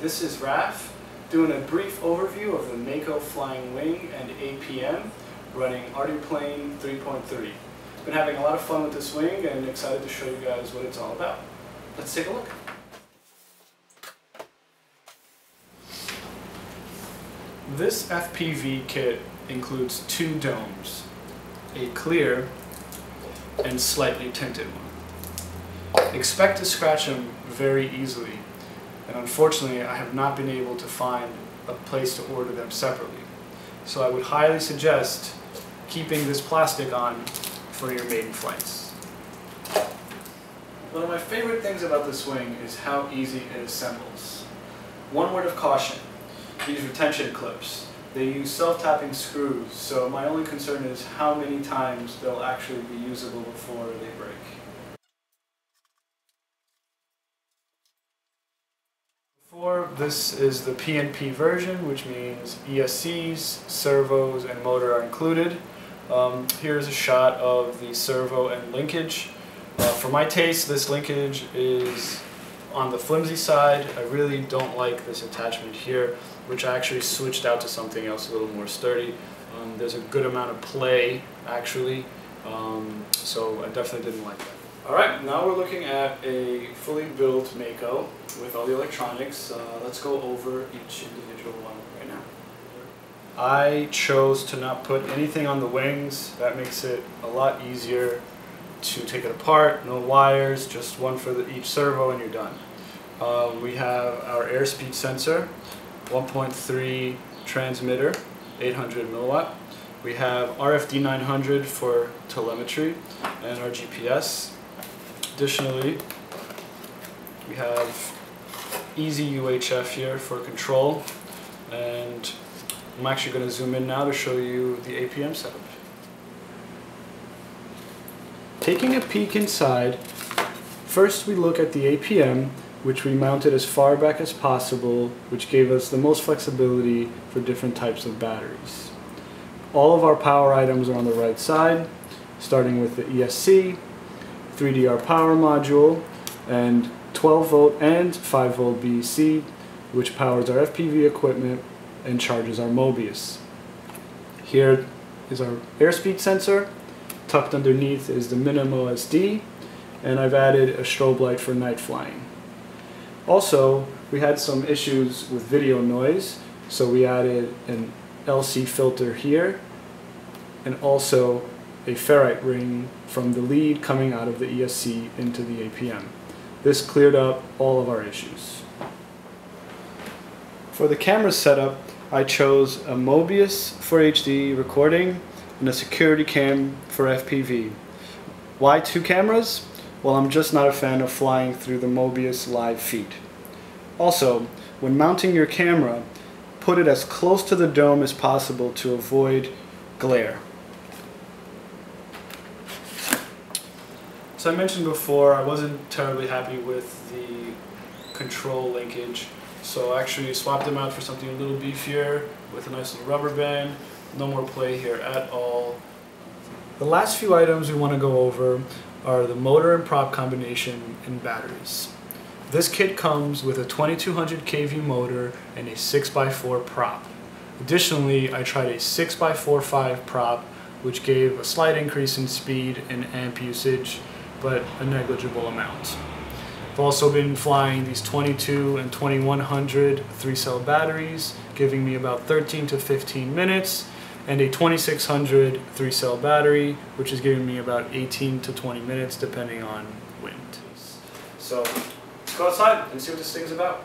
this is Raph doing a brief overview of the Mako Flying Wing and APM running ArduPlane 3.3. Been having a lot of fun with this wing and excited to show you guys what it's all about. Let's take a look. This FPV kit includes two domes, a clear and slightly tinted one. Expect to scratch them very easily and unfortunately I have not been able to find a place to order them separately. So I would highly suggest keeping this plastic on for your maiden flights. One of my favorite things about this wing is how easy it assembles. One word of caution, these retention clips. They use self-tapping screws, so my only concern is how many times they'll actually be usable before they break. Before, this is the PNP version, which means ESCs, servos, and motor are included. Um, here's a shot of the servo and linkage. Uh, for my taste, this linkage is on the flimsy side. I really don't like this attachment here, which I actually switched out to something else a little more sturdy. Um, there's a good amount of play, actually, um, so I definitely didn't like that. Alright, now we're looking at a fully built Mako with all the electronics. Uh, let's go over each individual one right now. I chose to not put anything on the wings. That makes it a lot easier to take it apart. No wires, just one for the, each servo and you're done. Um, we have our airspeed sensor, 1.3 transmitter, 800 milliwatt. We have RFD 900 for telemetry and our GPS. Additionally, we have ezUHF here for control and I'm actually going to zoom in now to show you the APM setup. Taking a peek inside, first we look at the APM which we mounted as far back as possible which gave us the most flexibility for different types of batteries. All of our power items are on the right side starting with the ESC, 3DR power module and 12 volt and 5 volt BEC which powers our FPV equipment and charges our Mobius. Here is our airspeed sensor. Tucked underneath is the MinimOSD and I've added a strobe light for night flying. Also, we had some issues with video noise, so we added an LC filter here and also a ferrite ring from the lead coming out of the ESC into the APM. This cleared up all of our issues. For the camera setup, I chose a Mobius for HD recording and a security cam for FPV. Why two cameras? Well, I'm just not a fan of flying through the Mobius live feed. Also, when mounting your camera, put it as close to the dome as possible to avoid glare. So I mentioned before I wasn't terribly happy with the control linkage so I actually swapped them out for something a little beefier with a nice little rubber band. No more play here at all. The last few items we want to go over are the motor and prop combination and batteries. This kit comes with a 2200 kV motor and a 6x4 prop. Additionally, I tried a 6x45 prop which gave a slight increase in speed and amp usage but a negligible amount. I've also been flying these 22 and 2100 three cell batteries, giving me about 13 to 15 minutes, and a 2600 three cell battery, which is giving me about 18 to 20 minutes depending on wind. So let's go outside and see what this thing's about.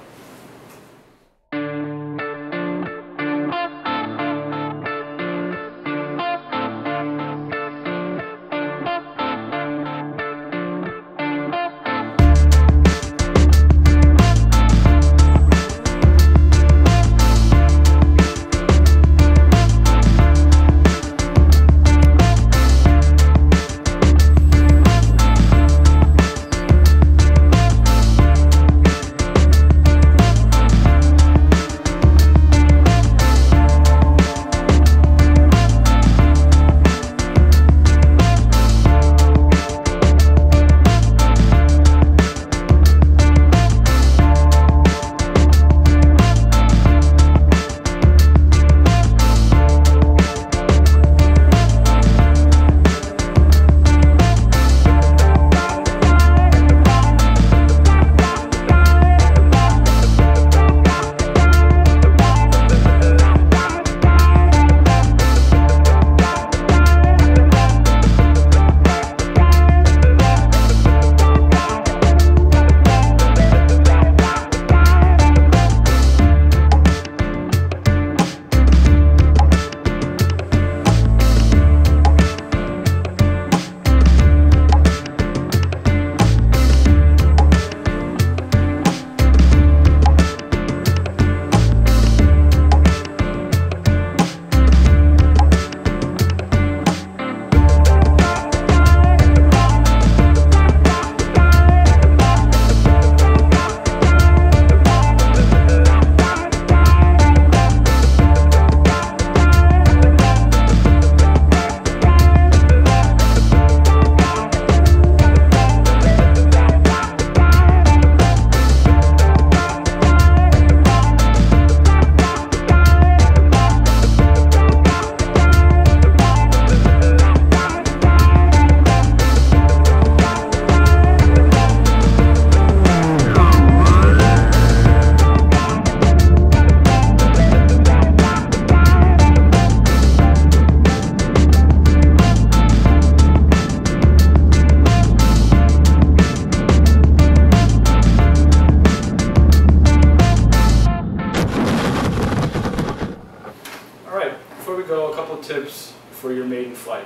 Couple tips for your maiden flight.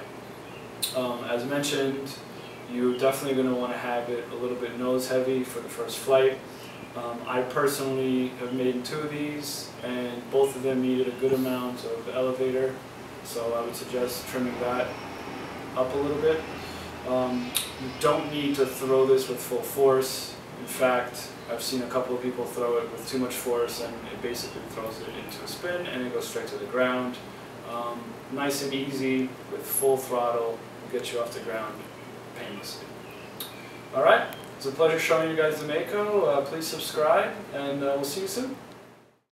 Um, as mentioned, you're definitely going to want to have it a little bit nose heavy for the first flight. Um, I personally have made two of these and both of them needed a good amount of elevator so I would suggest trimming that up a little bit. Um, you don't need to throw this with full force. In fact, I've seen a couple of people throw it with too much force and it basically throws it into a spin and it goes straight to the ground. Um, nice and easy with full throttle get you off the ground painlessly. Alright, it's a pleasure showing you guys the Mako. Uh, please subscribe and uh, we'll see you soon.